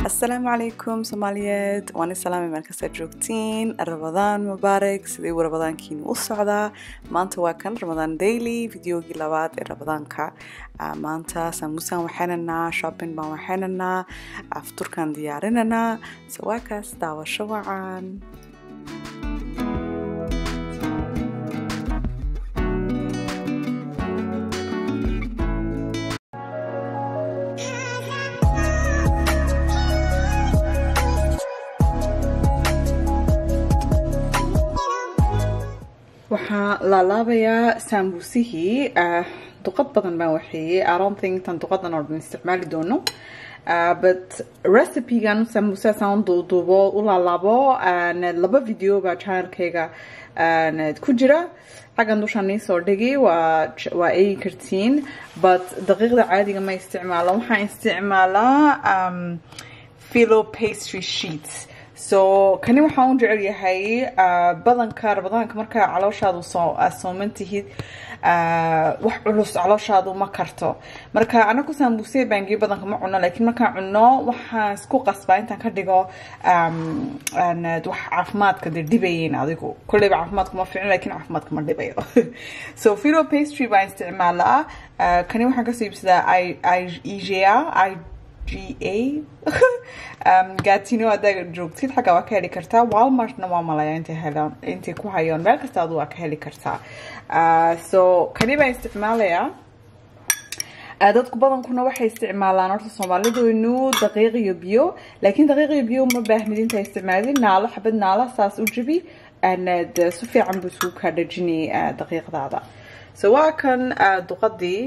asalaamu calaykum soomaaliyeed waan islaami meel kasta joogtiin. Ramadaan mubaarak sidee uu ramadaankiinu u socdaa? Maanta waa kan ramadaan daily videogii labaad ee ramadaanka. Maanta samusaan waxaynanaa shopping baan waxaynanaa afturkaan diyaarinanaa sawaakaas daawasho wacan waxaa laalaabayaa saambusihii duqad badan baan waxeeyey aronthin tan duqadan oo dhan isticmaali doono. But recipegan sambusaasaan duuduubo u laalaabo laba video baa channelkayga ku jira. Xaggan dushaan iisoo dhigi waa eegi kartiin. But daqiiqda caadiga ma isticmaalo waxaan isticmaalaa philo pastry sheets so kani waxaan u jecel yahay badanka rabadaanka markaa calooshaadu sooman tihid wax culus calooshaadu ma karto marka anagu saambusee baangiyo badanka ma cuno laakiin markaan cuno waxaan isku qasbaa intaan ka dhigo wax caafimaadka de dhibayeyn adigu kolleyba caafimaadku ma fiicin lakiin caafimaadka ma dhibayo so philo pastry baan isticmaalaa kani waxaan kasoo iibsadaa igea ga gatino haddaa joogtid xagga waa ka heli kartaa walmartna waa malaya intay helaan intay ku hayoon meel kasta adu waa ka heli kartaa so kani baan isticmaalayaa dadku badankuna waxay isticmaalaan horta soomaalidoynu daqiiq iyo biyo laakiin daqiiq iyo biyo uma baahnid inta isticmaalin naalo xabad naalo saas u jabi si fiican buu isugu kaa dhajinay daqiiqdaada so waa kan duqadii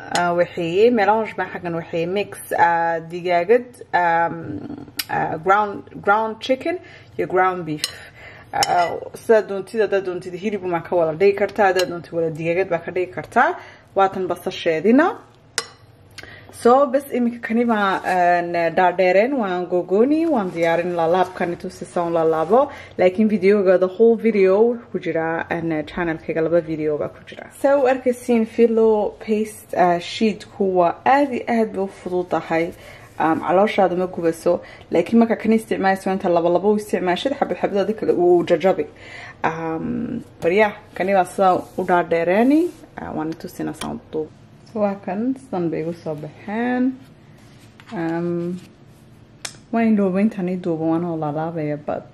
آه، وحيه ميلانج ما حقا وحيه ميكس دقيقة ground ground chicken يا ground beef. آه، سادونتي دادا دونتي هيري بو ما كوالا دي كرتا دادا ولا دقيقة باكا دي كرتا واتن بصر شادينا. So bas iminka kani baan dhaadheereen waan gogooni waan diyaarin laalaabkani tusisaan laalaabo laakiin videoga the whole video wuxuu ku jiraa channelkayga laba video baa ku jira. Saa u philo paste sheetku waa aada iyo aad bay u fududahay calooshaada ma gubaso laakiin markaa kani isticmaalayso inta laba laba u isticmaashid xabad xabadada kale uu jajabi. Barya kani baa sidaa u dhaadheereeni waan tusina saan duub waa kan sidan bay igu soo baxeen waan indhooba intaan ii duuba waan oo laalaabaya but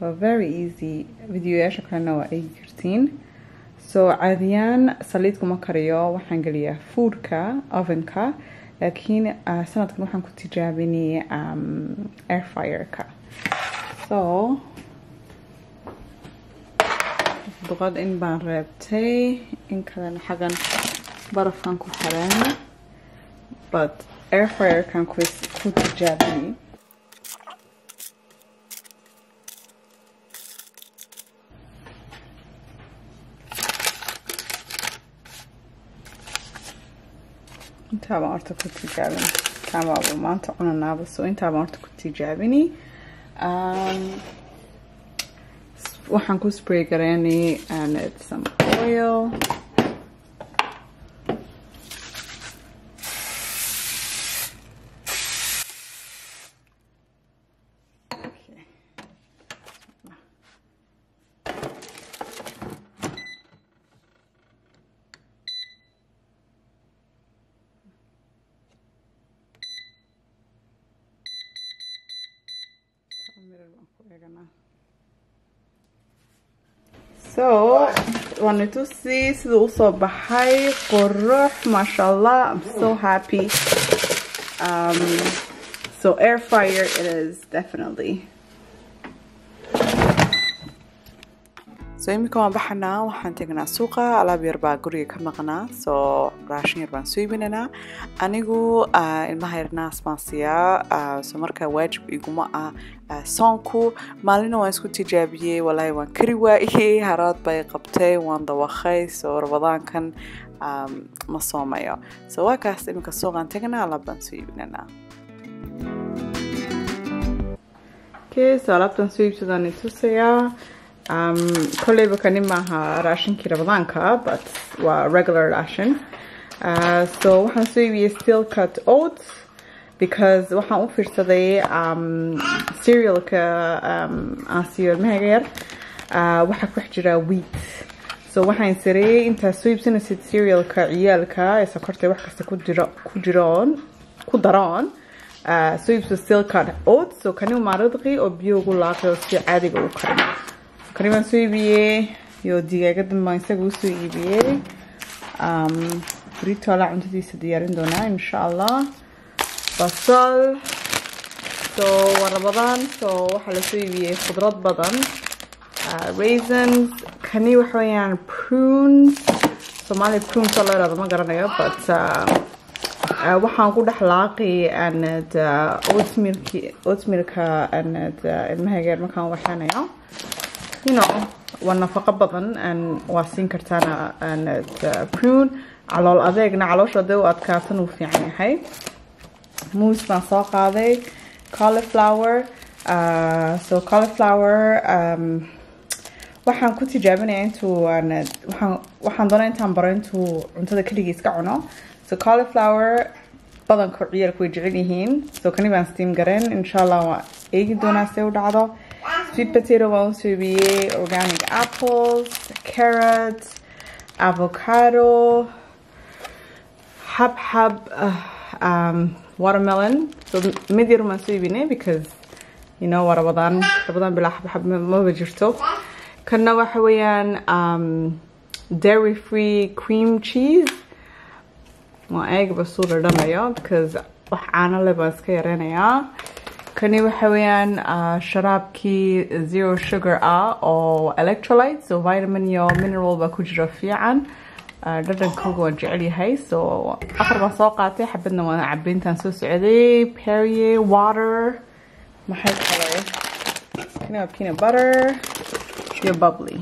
waa very easy videoyaasha kalena waa eegi kartiin so caadiyaan saliidku ma kariyo waxaan geliyaa foodka ovenka laakiin sanadkan waxaan ku tijaabinay airfireka so duqad in baan reebtay in kalena xaggan barafkan ku xareena but airfirkan ku tijaabinay intaabaan horta ku tijaabin kamaaba maanta cunanaaba so intaabaan horta ku tijaabini waxaan ku spray gareynay and some oil so waan itusi siduu u soo baxay qurux maasha allah i'm so happy. Um, so air fryer it is definitely so iminka waan baxanaa waxaan tegnaa suuqa alaab yar baa guriga ka maqnaa soo raashin yar baan soo iibinanaa. Anigu ilmaha yarnaas baan siiyaa so markaa waajib iguma ah soonku maalina waan isku tijaabiyey walaahi waan kari waayey haraad bay qabtay waan dawakhay soo rabadaankan ma soomayo. So waa kaas iminka suuqaan tegnaa alaab baan soo iibinanaa. Okay soo iibsadaan itusayaa kolleyba kani maaha raashinkii ramadaanka but waa regular raashin uh, so waxaan soo iibiyey still cut oats because waxaan u fiirsaday um, cerealka um, aan siiyo ilmahayga yar uh, waxaa ku dhex jira wheat. So waxaan sareeyey intaad soo iibsanaysid cerealka ciyaalka ee sokorta wax kasta ku jiro ku jiroon ku daroon uh, soo iibso silcard oats so kani maaradqi oo biyo ugu laaqay oo si caadiga u karin so kani baan soo iibiyey iyo digaagaddan baan isaga u soo iibiyey um, britola cuntadiisa diyaarin doonaa insha allah basal so waa rabadaan so waxaa la soo iibiyey khudrad badan. Uh, raisins kani waxa weeyaan prunes. Soomaali prunes oo la yidhahdo ma garanayo but uh, uh, waxaan ku dhex laaqi anad uh, oatmilki oatmilka anad uh, ilmahayga yar markaan waxaanayo you know siin kartaana anad uh, prune calool adeegna caloosha hadee u adkaatan uu fiican yahay moose baan soo qaaday cauliflower uh, so cauliflower um, waxaan ku tijaabinaya intuu waxaan waxaan doonaa intaan baro intuu cuntada keligii iska cuno so cauliflower badanka ciyaalku way jecel yihiin so kani baan steam gareen insha allah waa eegi doonaa see u dhacdo sweet potato waan u soo iibiyey organic apples carrots avocado xabxab uh, um, watermelon. So mid yar maan soo iibinay because you know waa rabadaan rabadaan bilaa xabxab maba jirto kana waxa um, dairy free cream cheese. Waa eegba suu dhadhamayo because wax caano leh baan iska kani waxa weeyaan uh, sharaabkii zero sugar ah oo electrolyte so vitamin iyo mineral baa ku jira fiican. Uh, dhadhankooga waan jecel yahay so afar baan soo qaatay xabadna waan cabeyntaan soo socday perrier water maxay kale? Kani waa peanut butter iyo bubbly.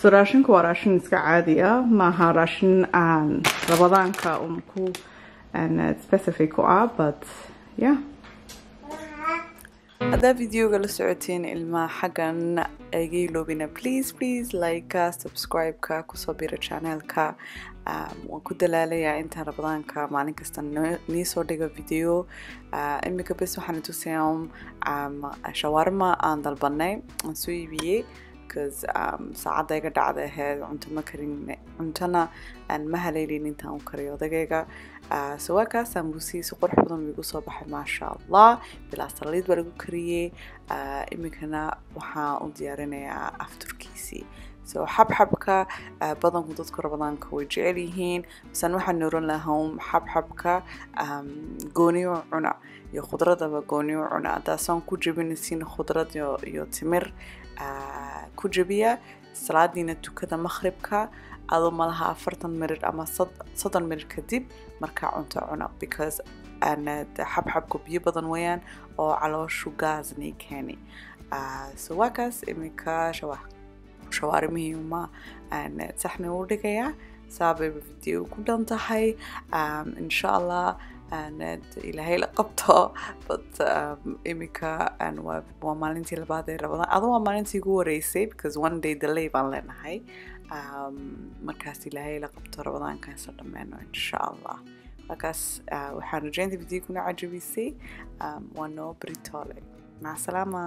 So raashinku waa raashin iska caadi ah maaha raashin aan rabadaanka un ku specific u ah but yeah haddaa videoga la socoteen ilmaha xaggan iga iloobina please please like-ka ku soo bira um, waan ku dalaalayaa intaan rabadaanka maalin kasta nii soo dhigo video. Imika bes waxaan tusayaa shawarma aan dalbanay aan soo iibiyey because saacadda iga dhacda ahayd cunto ma karin cuntona aan ma haleelin intaan u kariyo odagayga so waa kaas sambuusihiisa qurux badan igu soo baxay maasha allah bilaa saliid baa lagu kariyey iminkana waxaan u diyaarinayaa afturkiisii so xabxabka badanku dadku rabadaanka way jecel yihiin misan waxaan oran lahaa xabxabka gooniyo cuna iyo khudradaba gooniyo cuna haddaasaan ku jebinaysiin khudrad iyo, timir ku jebiya salaadiina tukada maqhribka adoo malaha afartan mirir ama soddon mirir kadib markaa cunto cuna because xabxabku biyo badan weeyaan oo calooshu gaasnay keeni so waa kaas iminka shawa shawaarimihii uma saxni u dhigayaa saabayba video ku dhan tahay insha allah ilaahay la qabto but um, iminka waa maalintii labaad ee rabadaan adu waa maalintii ugu horeysay because one day delay baan leenahay um, markaas ilaahay la qabto rabadaankan soo dhammeeno insha allah markaas uh, waxaan rajaynta videoguna cajabisay um, waa noo britole maca salaama